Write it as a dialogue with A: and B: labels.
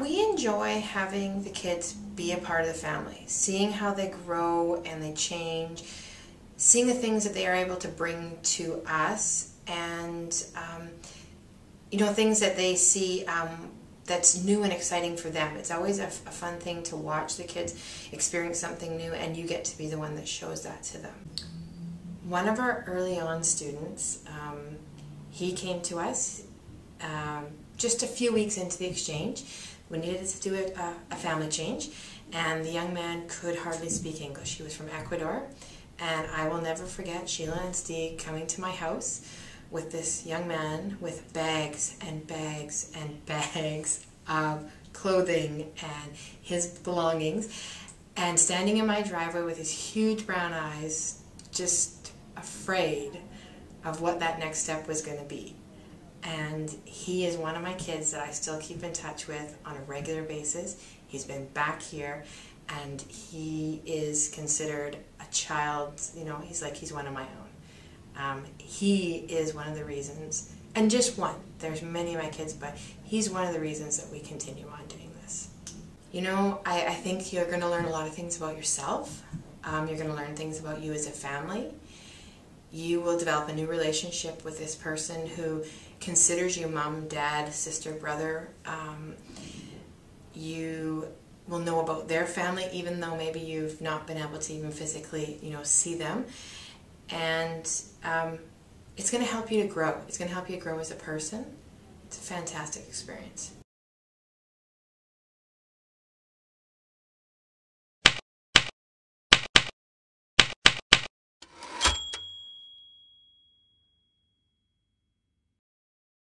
A: we enjoy having the kids be a part of the family, seeing how they grow and they change, seeing the things that they are able to bring to us, and um, you know things that they see um, that's new and exciting for them. It's always a, a fun thing to watch the kids experience something new, and you get to be the one that shows that to them. One of our early on students, um, he came to us um, just a few weeks into the exchange. We needed to do a, a family change, and the young man could hardly speak English. He was from Ecuador, and I will never forget Sheila and Steve coming to my house with this young man with bags and bags and bags of clothing and his belongings, and standing in my driveway with his huge brown eyes, just afraid of what that next step was going to be and he is one of my kids that I still keep in touch with on a regular basis. He's been back here and he is considered a child, you know, he's like he's one of my own. Um, he is one of the reasons, and just one, there's many of my kids, but he's one of the reasons that we continue on doing this. You know, I, I think you're going to learn a lot of things about yourself. Um, you're going to learn things about you as a family you will develop a new relationship with this person who considers you mom, dad, sister, brother. Um, you will know about their family even though maybe you've not been able to even physically, you know, see them. And um, it's going to help you to grow. It's going to help you grow as a person. It's a fantastic experience.